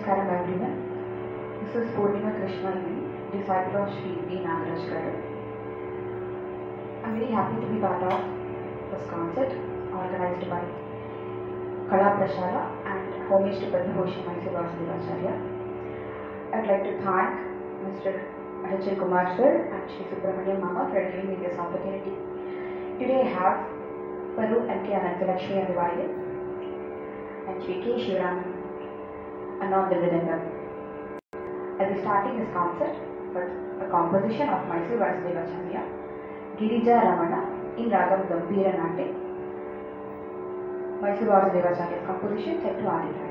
नमस्कार everyone this is Purnima Krishna disciple of Shri B Nagaraj girl I very happy to be part of this concert organise by Kala Prashala and होमिस्ट Padma Bhushan Mysore Vasudevacharya I like to thank mister H Kumar sir and Shri Subramanyam mama for giving me this opportunity today have flu M K Ananthalakshmi अनिवार्य and Shri के Shivram and on the rhythm. I'll be starting this concert with a composition of Mysore Vasudevacharya, Girija Ramana in Ragam Gambira Nate. Mysore Vasudevacharya's composition set to Aditya.